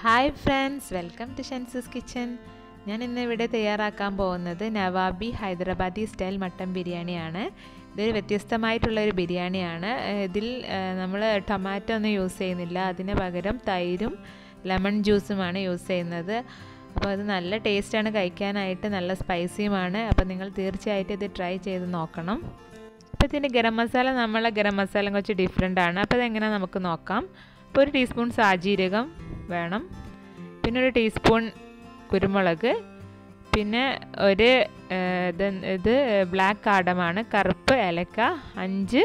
Hi friends welcome to ഷൻസസ് kitchen ഞാൻ ഇന്ന് ഇവിടെ തയ്യാറാക്കാൻ പോകുന്നത് നവാബി ഹൈദരാബാദി സ്റ്റൈൽ മട്ടൻ ബിരിയാണിയാണ്. ഇതൊരു വ്യത്യസ്തമായിട്ടുള്ളൊരു ബിരിയാണിയാണ്. ഇതിൽ നമ്മൾ ടൊമാറ്റോ ഒന്നും യൂസ് ചെയ്യുന്നില്ല. അതിന് പകരം തൈരും ലെമൺ ജ്യൂസുമാണ് യൂസ് ചെയ്യുന്നത്. അപ്പോൾ അത് നല്ല ടേസ്റ്റാണ് കഴിക്കാനായിട്ട് നല്ല സ്പൈസിയുമാണ് അപ്പോൾ നിങ്ങൾ തീർച്ചയായിട്ടും ഇത് ട്രൈ ചെയ്ത് നോക്കണം. അപ്പോൾ ഇതിന്റെ ഗരം മസാല നമ്മളെ ഗരം മസാല കുറച്ച് ഡിഫറെന്റ് ആണ്. അപ്പോൾ അതെങ്ങനെ നമുക്ക് നോക്കാം. അപ്പോൾ ഒരു ടീസ്പൂൺ സാജീരകം. വേണം. പിന്നെ ഒരു ടീസ്പൂൺ കുരുമുളക്. പിന്നെ ഒരു ഇത് ഇത് ബ്ലാക്ക് കാടമാണ്. കറുപ്പ് ഏലക്ക അഞ്ച്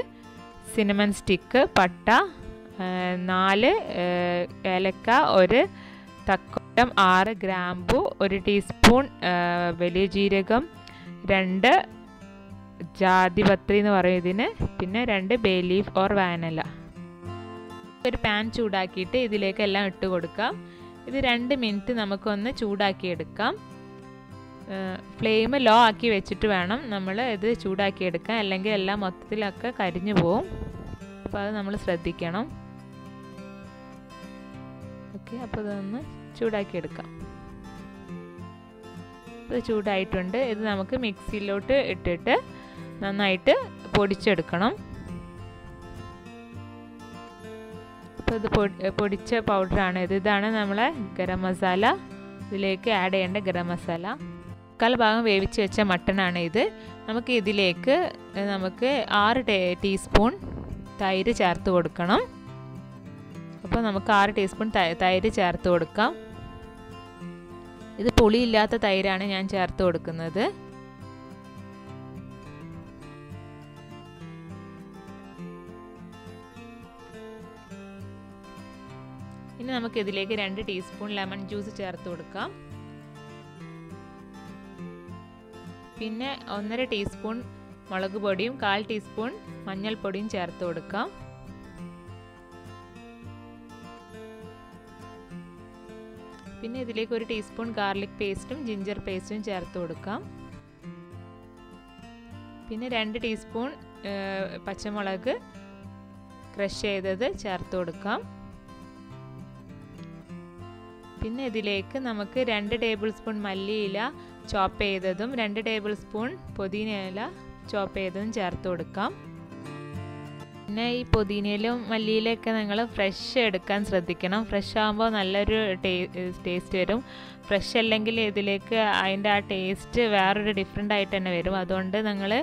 സിനമൺ സ്റ്റിക്ക് പട്ട നാല് ഏലക്ക ഒരു തക്കോട്ടം ആറ് ഗ്രാമ്പു ഒരു ടീസ്പൂൺ വലിയ ജീരകം രണ്ട് ജാതിപത്രി എന്ന് പറയും ഇതിന്. പിന്നെ രണ്ട് ബേ ലീഫ് ഓർ വാനല ഒരു പാൻ ചൂടാക്കിയിട്ട് ഇതിലേക്ക് എല്ലാം ഇട്ട് കൊടുക്കാം. ഇത് രണ്ട് മിനിറ്റ് നമുക്കൊന്ന് ചൂടാക്കിയെടുക്കാം. ഫ്ലെയിം ലോ ആക്കി വെച്ചിട്ട് വേണം നമ്മൾ ഇത് ചൂടാക്കിയെടുക്കാൻ. അല്ലെങ്കിൽ എല്ലാം മൊത്തത്തിലൊക്കെ കരിഞ്ഞു പോവും. അപ്പോൾ അത് നമ്മൾ ശ്രദ്ധിക്കണം. ഓക്കെ അപ്പോൾ ഇതൊന്ന് ചൂടാക്കിയെടുക്കാം. ഇത് ചൂടായിട്ടുണ്ട്. ഇത് നമുക്ക് മിക്സിയിലോട്ട് ഇട്ടിട്ട് നന്നായിട്ട് പൊടിച്ചെടുക്കണം. അപ്പോൾ ഇത് പൊടിച്ച പൗഡറാണ് ഇത്. ഇതാണ് നമ്മളെ ഗരം മസാല ഇതിലേക്ക് ആഡ് ചെയ്യേണ്ട ഗരം മസാല മുക്കാൽ ഭാഗം വേവിച്ച് വെച്ച മട്ടനാണ് ഇത്. നമുക്ക് ഇതിലേക്ക് നമുക്ക് ആറ് ടീസ്പൂൺ തൈര് ചേർത്ത് കൊടുക്കണം. അപ്പോൾ നമുക്ക് ആറ് ടീസ്പൂൺ തൈര് ചേർത്ത് കൊടുക്കാം. ഇത് പുളിയില്ലാത്ത തൈരാണ് ഞാൻ ചേർത്ത് കൊടുക്കുന്നത്. ഇനി നമുക്ക് ഇതിലേക്ക് രണ്ട് ടീസ്പൂൺ ലെമൺ ജ്യൂസ് ചേർത്ത് കൊടുക്കാം. പിന്നെ ഒന്നര ടീസ്പൂൺ മുളക് പൊടിയും കാൽ ടീസ്പൂൺ മഞ്ഞൾപ്പൊടിയും ചേർത്ത് കൊടുക്കാം. പിന്നെ ഇതിലേക്ക് ഒരു ടീസ്പൂൺ ഗാർലിക് പേസ്റ്റും ജിഞ്ചർ പേസ്റ്റും ചേർത്ത് കൊടുക്കാം. പിന്നെ രണ്ട് ടീസ്പൂൺ പച്ചമുളക് ക്രഷ് ചെയ്തത് ചേർത്ത് കൊടുക്കാം. പിന്നെ ഇതിലേക്ക് നമുക്ക് രണ്ട് ടേബിൾ സ്പൂൺ മല്ലിയില ചോപ്പ് ചെയ്തതും രണ്ട് ടേബിൾ സ്പൂൺ പുതിന ഇല ചോപ്പ് ചെയ്തതും ചേർത്ത് കൊടുക്കാം. പിന്നെ ഈ പുതിനയിലും മല്ലിയിലൊക്കെ നിങ്ങൾ ഫ്രഷ് എടുക്കാൻ ശ്രദ്ധിക്കണം. ഫ്രഷ് ആകുമ്പോൾ നല്ലൊരു ടേസ്റ്റ് വരും. ഫ്രഷ് അല്ലെങ്കിൽ ഇതിലേക്ക് അതിന്റെ ആ ടേസ്റ്റ് വേറൊരു ഡിഫറെന്റ് ആയിട്ട് തന്നെ വരും. അതുകൊണ്ട് നിങ്ങൾ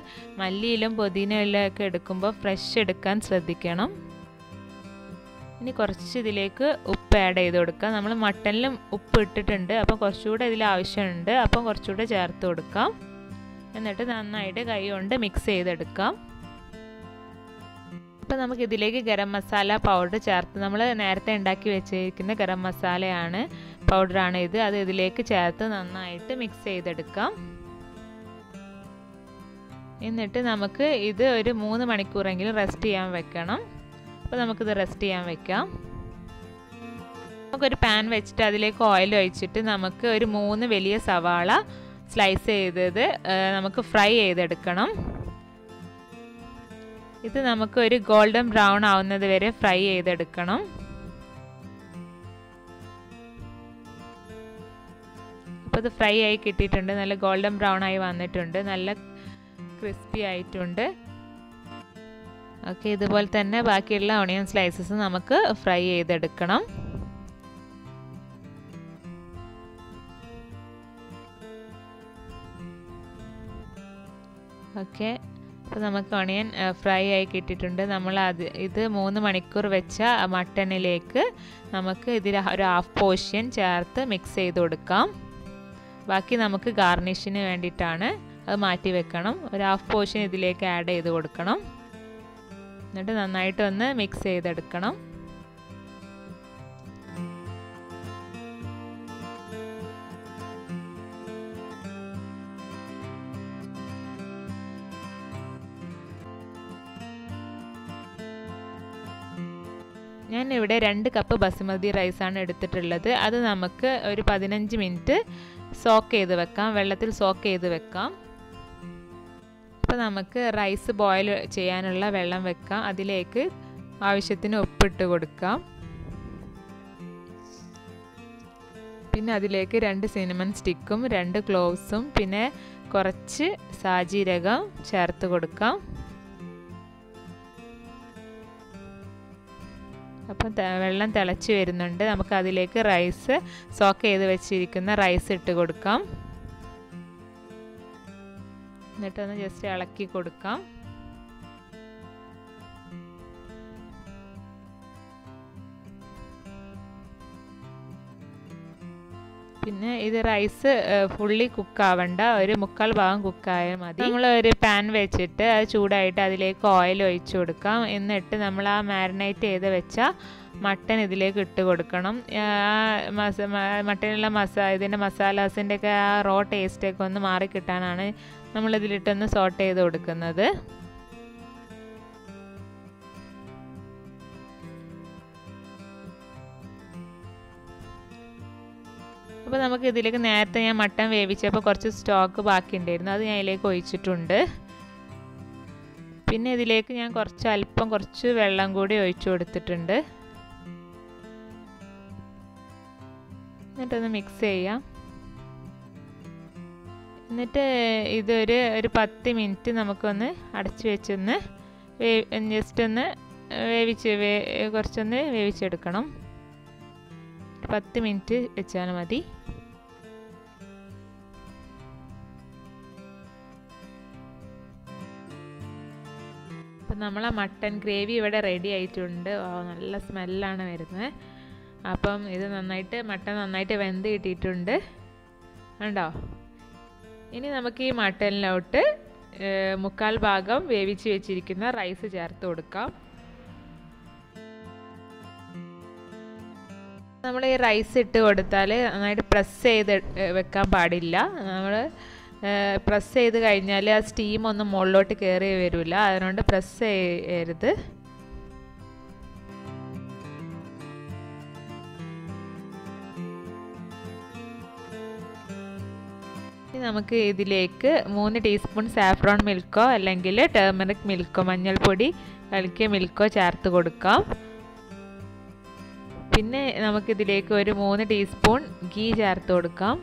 മല്ലിയിലും പുതിനയിലും ഒക്കെ എടുക്കുമ്പോൾ ഫ്രഷ് എടുക്കാൻ ശ്രദ്ധിക്കണം. ഇനി കുറച്ച് ഇതിലേക്ക് ഉപ്പ് ആഡ് ചെയ്ത് കൊടുക്കാം. നമ്മൾ മട്ടനിലും ഉപ്പ് ഇട്ടിട്ടുണ്ട്. അപ്പോൾ കുറച്ചുകൂടെ ഇതിൽ ആവശ്യമുണ്ട്. അപ്പം കുറച്ചുകൂടെ ചേർത്ത് കൊടുക്കാം. എന്നിട്ട് നന്നായിട്ട് കൈ കൊണ്ട് മിക്സ് ചെയ്തെടുക്കാം. അപ്പോൾ നമുക്ക് ഇതിലേക്ക് ഗരം മസാല പൗഡർ ചേർത്ത് നമ്മൾ നേരത്തെ ഉണ്ടാക്കി വെച്ചിരിക്കുന്ന ഗരം മസാലയാണ് പൗഡറാണ് ഇത്. അത് ഇതിലേക്ക് ചേർത്ത് നന്നായിട്ട് മിക്സ് ചെയ്തെടുക്കാം. എന്നിട്ട് നമുക്ക് ഇത് ഒരു മൂന്ന് മണിക്കൂറെങ്കിലും റെസ്റ്റ് ചെയ്യാൻ വെക്കണം. അപ്പോൾ നമുക്കിത് റെസ്റ്റ് ചെയ്യാൻ വെക്കാം. നമുക്കൊരു പാൻ വെച്ചിട്ട് അതിലേക്ക് ഓയിൽ ഒഴിച്ചിട്ട് നമുക്ക് ഒരു മൂന്ന് വലിയ സവാള സ്ലൈസ് ചെയ്തത് നമുക്ക് ഫ്രൈ ചെയ്തെടുക്കണം. ഇത് നമുക്ക് ഒരു ഗോൾഡൻ ബ്രൗൺ ആവുന്നത് വരെ ഫ്രൈ ചെയ്തെടുക്കണം. അപ്പോൾ ഇത് ഫ്രൈ ആയി കിട്ടിയിട്ടുണ്ട്. നല്ല ഗോൾഡൻ ബ്രൗൺ ആയി വന്നിട്ടുണ്ട്. നല്ല ക്രിസ്പി ആയിട്ടുണ്ട്. ഓക്കെ ഇതുപോലെ തന്നെ ബാക്കിയുള്ള ഓണിയൻ സ്ലൈസസ് നമുക്ക് ഫ്രൈ ചെയ്തെടുക്കണം. ഓക്കെ അപ്പോൾ നമുക്ക് ഓണിയൻ ഫ്രൈ ആയി കിട്ടിയിട്ടുണ്ട്. നമ്മൾ അത് ഇത് മൂന്ന് മണിക്കൂർ വെച്ച മട്ടണിലേക്ക് നമുക്ക് ഇതിൽ ഒരു ഹാഫ് പോർഷൻ ചേർത്ത് മിക്സ് ചെയ്ത് കൊടുക്കാം. ബാക്കി നമുക്ക് ഗാർണിഷിന് വേണ്ടിയിട്ടാണ് അത് മാറ്റി വെക്കണം. ഒരു ഹാഫ് പോർഷൻ ഇതിലേക്ക് ആഡ് ചെയ്ത് കൊടുക്കണം. എന്നിട്ട് നന്നായിട്ട് ഒന്ന് മിക്സ് ചെയ്തെടുക്കണം. ഞാൻ ഇവിടെ രണ്ട് കപ്പ് ബസുമതി റൈസാണ് എടുത്തിട്ടുള്ളത്. അത് നമുക്ക് ഒരു പതിനഞ്ച് മിനിറ്റ് സോക്ക് ചെയ്ത് വെക്കാം. വെള്ളത്തിൽ സോക്ക് ചെയ്ത് വെക്കാം. അപ്പോൾ നമുക്ക് റൈസ് ബോയിൽ ചെയ്യാനുള്ള വെള്ളം വെക്കാം. അതിലേക്ക് ആവശ്യത്തിന് ഉപ്പിട്ട് കൊടുക്കാം. പിന്നെ അതിലേക്ക് രണ്ട് സിനിമൻ സ്റ്റിക്കും രണ്ട് ക്ലോവ്സും പിന്നെ കുറച്ച് സാജീരകം ചേർത്ത് കൊടുക്കാം. അപ്പം വെള്ളം തിളച്ച് വരുന്നുണ്ട്. നമുക്ക് അതിലേക്ക് റൈസ് സോക്ക് ചെയ്ത് വെച്ചിരിക്കുന്ന റൈസ് ഇട്ട് കൊടുക്കാം. എന്നിട്ടൊന്ന് ജസ്റ്റ് ഇളക്കി കൊടുക്കാം. പിന്നെ ഇത് റൈസ് ഫുള്ളി കുക്കാവണ്ട ഒരു മുക്കാൽ ഭാഗം കുക്കായാൽ മതി. നമ്മൾ ഒരു പാൻ വെച്ചിട്ട് അത് ചൂടായിട്ട് അതിലേക്ക് ഓയിൽ ഒഴിച്ചു കൊടുക്കാം. എന്നിട്ട് നമ്മൾ ആ മാരിനേറ്റ് ചെയ്ത് വെച്ച മട്ടൻ ഇതിലേക്ക് ഇട്ട് കൊടുക്കണം. മസ മട്ടനിലുള്ള മസാ ഇതിന്റെ മസാലാസിന്റെ ഒക്കെ ആ റോ ടേസ്റ്റൊക്കെ ഒന്ന് മാറി കിട്ടാനാണ് നമ്മളിതിലിട്ടൊന്ന് സോട്ട് ചെയ്ത് കൊടുക്കുന്നത്. അപ്പോൾ നമുക്ക് ഇതിലേക്ക് നേരത്തെ ഞാൻ മട്ടൻ വേവിച്ചപ്പോൾ കുറച്ച് സ്റ്റോക്ക് ബാക്കി ഉണ്ടായിരുന്നു അത് ഞാൻ ഇതിലേക്ക് ഒഴിച്ചിട്ടുണ്ട്. പിന്നെ ഇതിലേക്ക് ഞാൻ കുറച്ച് അല്പം കുറച്ച് വെള്ളം കൂടി ഒഴിച്ചു കൊടുത്തിട്ടുണ്ട്. എന്നിട്ടൊന്ന് മിക്സ് ചെയ്യാം. എന്നിട്ട് ഇതൊരു ഒരു പത്ത് മിനിറ്റ് നമുക്കൊന്ന് അടച്ചു വെച്ചൊന്ന് വേ ജസ്റ്റ് ഒന്ന് വേവിച്ച് വേ കുറച്ചൊന്ന് വേവിച്ചെടുക്കണം. പത്ത് മിനിറ്റ് വെച്ചാൽ മതി. അപ്പം നമ്മൾ ആ മട്ടൻ ഗ്രേവി ഇവിടെ റെഡി ആയിട്ടുണ്ട്. നല്ല സ്മെല്ലാണ് വരുന്നത്. അപ്പം ഇത് നന്നായിട്ട് മട്ടൻ നന്നായിട്ട് വെന്ത് കിട്ടിയിട്ടുണ്ട്. ഉണ്ടോ ഇനി നമുക്ക് ഈ മട്ടനിലോട്ട് മുക്കാൽ ഭാഗം വേവിച്ച് വെച്ചിരിക്കുന്ന റൈസ് ചേർത്ത് കൊടുക്കാം. നമ്മൾ ഈ റൈസ് ഇട്ട് കൊടുത്താൽ നന്നായിട്ട് പ്രസ് ചെയ്ത് വെക്കാൻ പാടില്ല. നമ്മൾ പ്രസ് ചെയ്ത് കഴിഞ്ഞാൽ ആ സ്റ്റീം ഒന്നും മുകളിലോട്ട് കയറി വരില്ല അതുകൊണ്ട് പ്രസ് ചെയ്യരുത്. നമുക്ക് ഇതിലേക്ക് മൂന്ന് ടീസ്പൂൺ സാഫ്രോൺ മിൽക്കോ അല്ലെങ്കിൽ ടേമറിക് മിൽക്കോ മഞ്ഞൾപ്പൊടി കലക്കിയ മിൽക്കോ ചേർത്ത് കൊടുക്കാം. പിന്നെ നമുക്കിതിലേക്ക് ഒരു മൂന്ന് ടീസ്പൂൺ ഗീ ചേർത്ത് കൊടുക്കാം.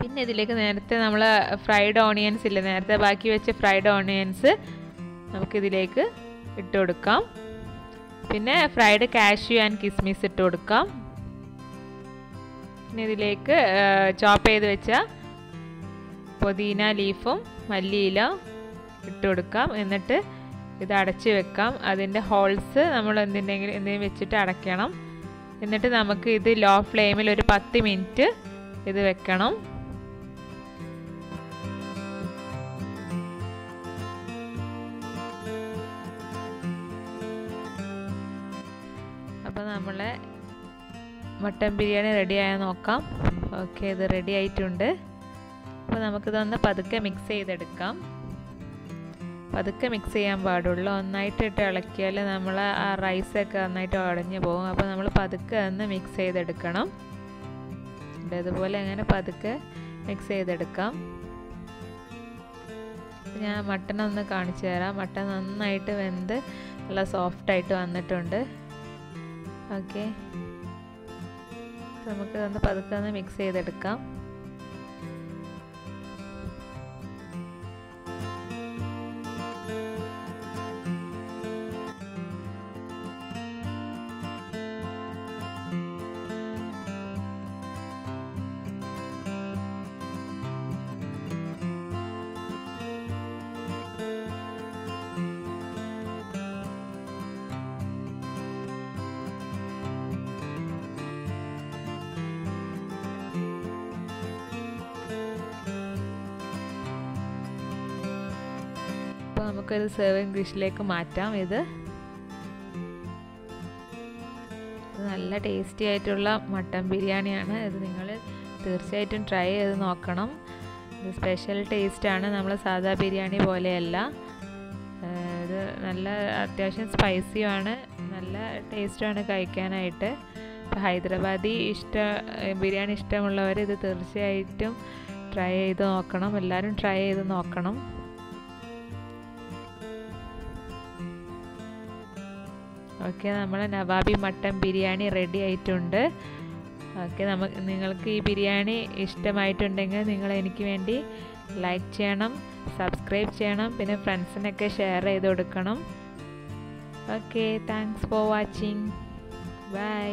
പിന്നെ ഇതിലേക്ക് നേരത്തെ നമ്മൾ ഫ്രൈഡ് ഓണിയൻസ് ഇല്ല നേരത്തെ ബാക്കി വെച്ച ഫ്രൈഡ് ഓണിയൻസ് നമുക്കിതിലേക്ക് ഇട്ട് കൊടുക്കാം. പിന്നെ ഫ്രൈഡ് കാഷ്യൂ ആൻഡ് കിസ്മിസ് ഇട്ട് കൊടുക്കാം. പിന്നെ ഇതിലേക്ക് ചോപ്പ് ചെയ്ത് വെച്ച പുതിന ലീഫും മല്ലിയില ഇട്ട് കൊടുക്കാം. എന്നിട്ട് ഇത് അടച്ച് വെക്കാം. അതിന്റെ ഹോൾസ് നമ്മൾ എന്തിന്റെങ്കിലും എന്തെങ്കിലും വെച്ചിട്ട് അടയ്ക്കണം. എന്നിട്ട് നമുക്ക് ഇത് ലോ ഫ്ലെയിമിൽ ഒരു പത്ത് മിനിറ്റ് ഇത് വെക്കണം. നമ്മളെ മട്ടൻ ബിരിയാണി റെഡി ആയാൽ നോക്കാം. ഓക്കെ ഇത് റെഡി ആയിട്ടുണ്ട്. അപ്പോൾ നമുക്കിതൊന്ന് പതുക്കെ മിക്സ് ചെയ്തെടുക്കാം. പതുക്കെ മിക്സ് ചെയ്യാൻ പാടുള്ളൂ. ഒന്നായിട്ട് ഇട്ട് ഇളക്കിയാൽ നമ്മൾ ആ റൈസൊക്കെ നന്നായിട്ട് ഉടഞ്ഞു പോകും. അപ്പോൾ നമ്മൾ പതുക്കെ ഒന്ന് മിക്സ് ചെയ്തെടുക്കണം. ഇതുപോലെ അങ്ങനെ പതുക്കെ മിക്സ് ചെയ്തെടുക്കാം. ഞാൻ മട്ടൺ ഒന്ന് കാണിച്ചു തരാം. മട്ടൺ നന്നായിട്ട് വെന്ത് നല്ല സോഫ്റ്റായിട്ട് വന്നിട്ടുണ്ട്. ഓക്കെ നമുക്ക് ഒന്ന് പതുക്കെ ഒന്ന് മിക്സ് ചെയ്തെടുക്കാം. നമുക്കൊരു സെർവിങ് ഡിഷിലേക്ക് മാറ്റാം ഇത്. നല്ല ടേസ്റ്റി ആയിട്ടുള്ള മട്ടൻ ബിരിയാണിയാണ്. ഇത് നിങ്ങൾ തീർച്ചയായിട്ടും ട്രൈ ചെയ്ത് നോക്കണം. ഇത് സ്പെഷ്യൽ ടേസ്റ്റാണ് നമ്മൾ സാധാ ബിരിയാണി പോലെയല്ല. ഇത് നല്ല അത്യാവശ്യം സ്പൈസിയുമാണ് നല്ല ടേസ്റ്റുമാണ് കഴിക്കാനായിട്ട്. ഇപ്പോൾ ഹൈദരാബാദി ഇഷ്ട ബിരിയാണി ഇഷ്ടമുള്ളവർ ഇത് തീർച്ചയായിട്ടും ട്രൈ ചെയ്ത് നോക്കണം. എല്ലാവരും ട്രൈ ചെയ്ത് നോക്കണം. ഓക്കെ നമ്മൾ നവാബി മട്ടൻ ബിരിയാണി റെഡി ആയിട്ടുണ്ട്. ഓക്കെ നമുക്ക് നിങ്ങൾക്ക് ഈ ബിരിയാണി ഇഷ്ടമായിട്ടുണ്ടെങ്കിൽ നിങ്ങൾ എനിക്ക് വേണ്ടി ലൈക്ക് ചെയ്യണം സബ്സ്ക്രൈബ് ചെയ്യണം പിന്നെ ഫ്രണ്ട്സിനൊക്കെ ഷെയർ ചെയ്ത് കൊടുക്കണം. Okay thanks for watching bye